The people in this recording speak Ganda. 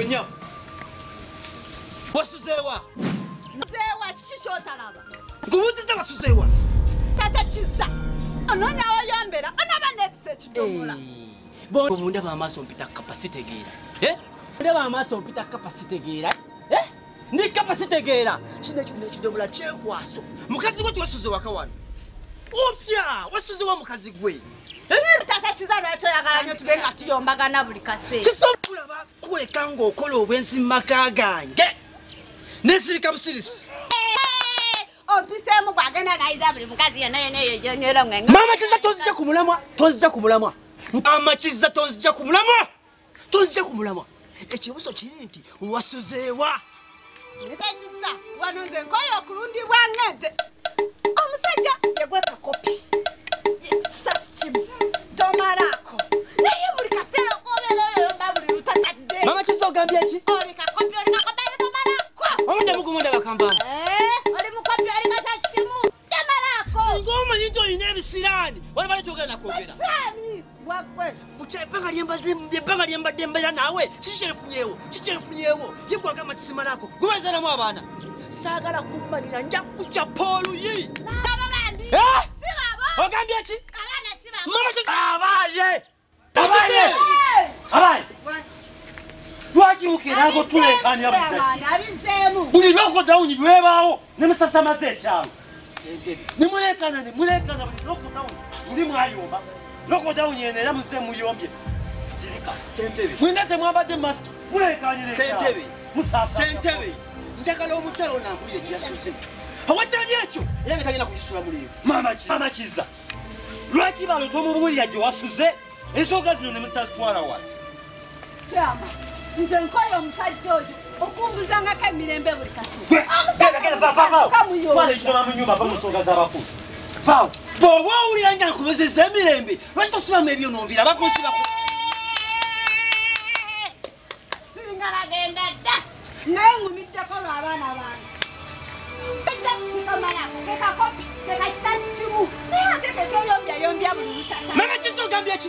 Mbunya. Wasuzewa. Zewa chicho talaba. Kubuzi zewa suzewa. Tata chiza. Ano nya oyombera, ana banetse chidomola. Hey. Bo munda ba maso mpita capacity gera. Eh? Munda ba maso mpita capacity gera. Eh? Ni capacity gera. Chine chine chidomola chekwaso. Mukazi wote wasuzewa kawana. Otya, wasuzewa mukazi gwe. Eh? Tata chiza racho yakanyo tubenga tuyombagana buli kase. Chiso. weka ng'okola obwenzi mu maka gange nezirika busirisi eh, ompiseemu gwagenda naiza buli mukazi yena yenaeyoonywera ngenga maamakiza tonzija ku mulamwa tonzija ku mulamwa amakiza tonzija ku mulamwa tonzija ku mulamwa ekibuzo kiri nti wasuzeewa ekisa wanonze nkoyo okulundibwa ngente kwenji wamunda mukumunda vakambana vari mukopi ari masastimu tema rako sungoma nyito ine visirani vari vanotoka nakogera epanga riembadembera nawe chichefunyewo chichefunyewo yigwaka matsima rako nguvezeramo avana sagala kumanyira ndakucha polu yi okambiechi mamaavaye avaye avaye lwaki mukerago tulekanya buli lokodawuni lwebaawo nemusasamaza ekyalo nemulekana nemulekana buli lokodawuni muli mwayomba lokodawuni ene era muze muyombye mwina temwabadde mask mulekanyeentebe njagala omukyalo nambuli egyeyasuze awatali ekyo era nga tagenda kukisula mulimama kiza lwaki balo tomubulira gyewasuze ensonga zino nemuzitazitwala wa kyama nze nkoye omusajja oyo okumbuzangako emirembe buli kasiboba owulira nga nkubezeza emirembe lwaki tosibamu ebyo nonvira bakusiba singala genda dda naye ngumiddeko lwabaana bange mama kizogambyeki